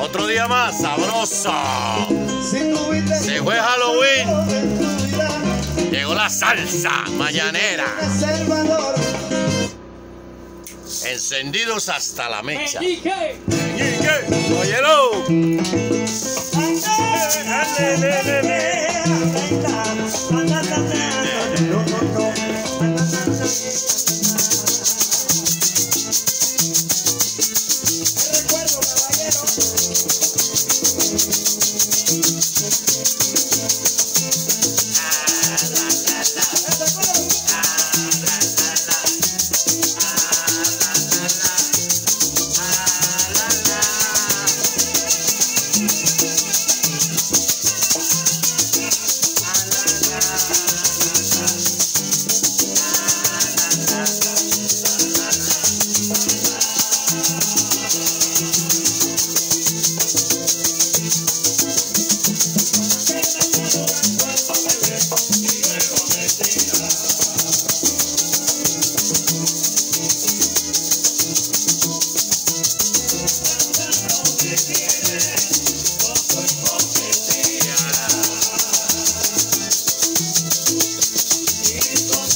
Otro día más, sabroso. Se fue Halloween. Llegó la salsa mañanera. Encendidos hasta la mecha.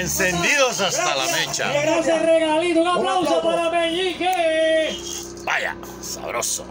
Encendidos hasta la mecha. Gracias, regalito. Un aplauso para Meñique. Vaya, sabroso.